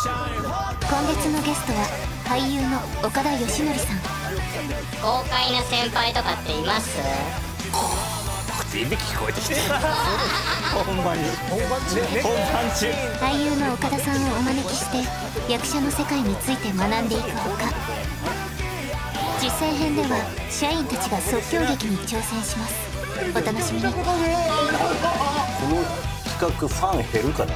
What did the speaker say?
今月のゲストは俳優の岡田義則さん。豪快な先輩とかっています？全部聞こえてきて本番に本番中。本番中。俳優の岡田さんをお招きして役者の世界について学んでいくほか実践編では社員たちが即興劇に挑戦します。お楽しみに。この企画ファン減るかな？